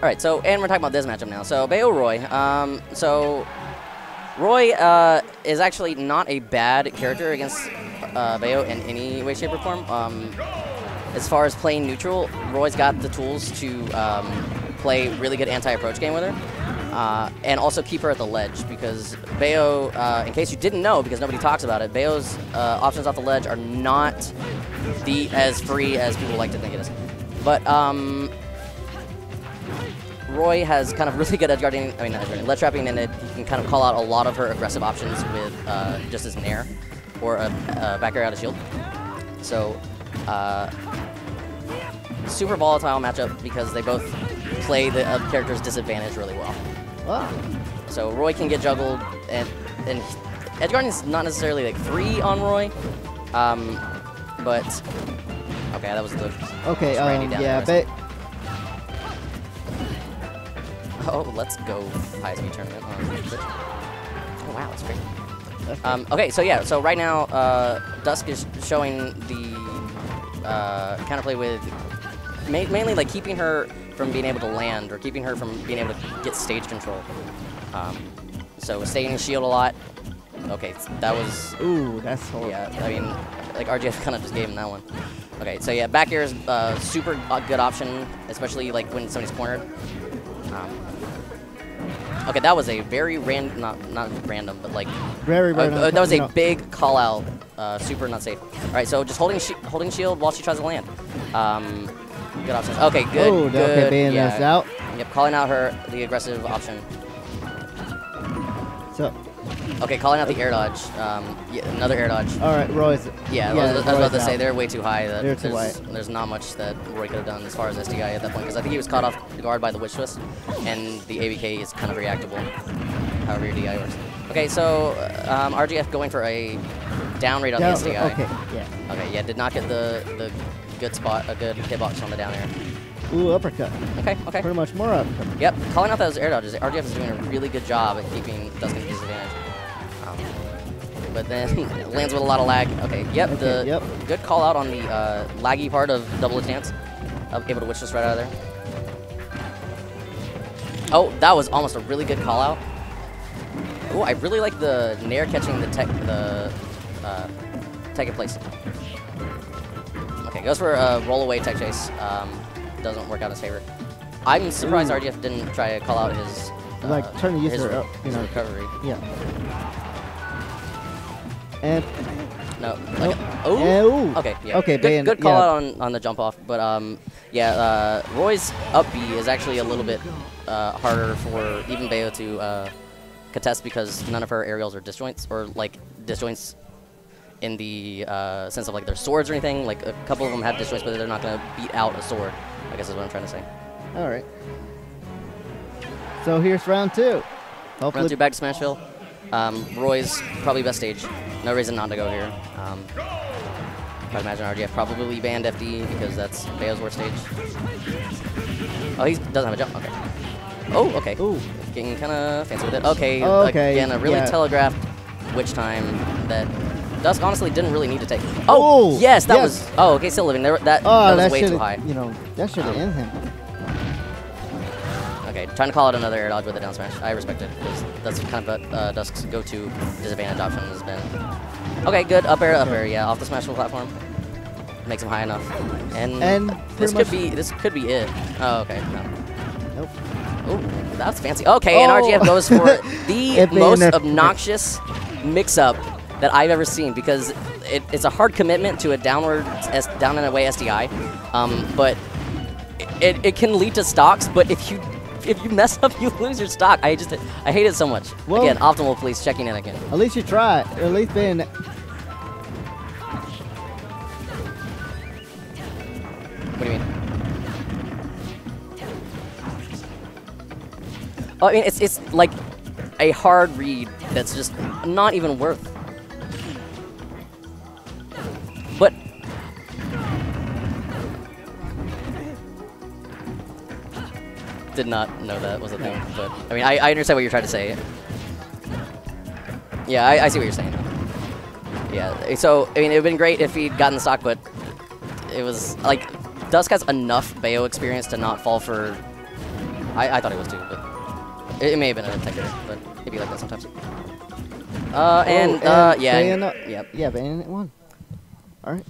All right, so and we're talking about this matchup now. So Bayo Roy. Um, so Roy uh, is actually not a bad character against uh, Bayo in any way, shape, or form. Um, as far as playing neutral, Roy's got the tools to um, play really good anti-approach game with her. Uh, and also keep her at the ledge because Bayo, uh, in case you didn't know, because nobody talks about it, Bayo's uh, options off the ledge are not the as free as people like to think it is. But um, Roy has kind of really good edge guarding, I mean, not edge guarding, ledge trapping, and it, he can kind of call out a lot of her aggressive options with uh, just as nair or a, a back air out of shield. So, uh, super volatile matchup because they both play the uh, character's disadvantage really well. Wow. So Roy can get juggled, and and edge guarding is not necessarily like free on Roy, um, but okay, that was the Okay, um, yeah, but oh let's go high speed tournament. on Twitch. Oh wow, that's great. Um, okay, so yeah, so right now uh, Dusk is showing the uh, counterplay with ma mainly like keeping her from being able to land or keeping her from being able to get stage control. Um, so staying in shield a lot. Okay, that was ooh, that's horrible. yeah. I mean, like RGF kind of just gave him that one. Okay, so yeah, back air is uh, super uh, good option, especially like when somebody's cornered. Um, okay, that was a very random, not not random, but like Very, uh, very. uh, that was a know. big call out. Uh, super not safe. All right, so just holding shi holding shield while she tries to land. Um, good options. Okay, good. Oh, good. okay, being yeah. out. Yep, calling out her the aggressive option. So, Okay, calling out the air dodge. Um, yeah, another air dodge. all right, Roy's. Yeah, I was, I was about to say they're way too high. That They're too there's, high. there's not much that Roy could have done as far as SDI at that point because I think he was caught off guard by the witch twist, and the ABK is kind of reactable. However your DI works. Okay, so um, RGF going for a down air on Down- the SDI. okay, yeah. Okay, yeah, did not get the the good spot, a good hitbox on the down air. Ooh, uppercut. Okay, okay. Pretty much more uppercut. Yep, calling out those air dodges. RGF is doing a really good job at keeping Dusk at disadvantage. But then lands with a lot of lag. Okay, yep, Okay, the yep. good call out on the uh, laggy part of double chance. Uh, able to witch twist right out of there. Oh, that was almost a really good call out. Oh, I really like the Nair catching the tech, the uh, tech in place. Okay, goes for a roll away tech chase. Um, doesn't work out in his favor. I'm surprised Ooh. RGF didn't try to call out his uh, Like, trying to use his, up, you know. recovery. Yeah. And No. Like, oh. Okay. Yeah. Okay, Good, good call yeah. out on, on the jump off, but um, yeah. Uh, Roy's up B is actually a little bit uh, harder for even Bayo to uh, contest because none of her aerials are disjoints or like disjoints in the uh, sense of like their swords or anything. Like a couple of them have disjoints, but they're not gonna beat out a sword. I guess is what I'm trying to say. all right. So here's round two. Hopefully, Round two back to Smashville. Um, Roy's probably best stage. No reason not to go here. Um, I'd imagine RGF probably banned FD because that's Bayo's worst stage. Oh, he doesn't have a jump. Okay. Oh, okay. Ooh. Getting kind of fancy with it. Okay. Okay, Again, a really yeah. telegraphed witch time that Dusk honestly didn't really need to take. Oh, Oh, yes, that yes. was. Oh, okay, still living. There, that, Oh, that was that way too high. You know, that should have Um, ended him. Okay, trying to call out another air dodge with a down smash. I respect it because that's kind of a, uh, Dusk's go-to disadvantage option has been. Okay, good up air, up air. Yeah, off the Smashville platform. Makes him high enough. And, And this could be this could be it. Oh, okay. No. Nope. Oh, that's fancy. Okay, and Oh. RGF goes for the most obnoxious mix-up that I've ever seen because it, it's a hard commitment to a downward S, down and away SDI, um, but it, it can lead to stocks. But if you if you mess up, you lose your stock. I just I hate it so much. Well- again, optimal police checking in again. At least you try. At least been. What do you mean? Oh, I mean, it's it's like a hard read that's just not even worth. Did not know that was a thing. But I mean, I, I understand what you're trying to say. Yeah, I, I see what you're saying. Yeah, so I mean, it would have been great if he'd gotten the stock, but it was like Dusk has enough Bayo experience to not fall for I, I thought it was too, but it, it may have been a tech error, but it'd be like that sometimes. Uh, and, Oh, uh, and yeah, and- yep. Yeah, Bayonet won. All right.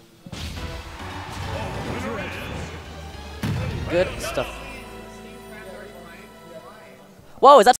Good stuff. Whoa, is that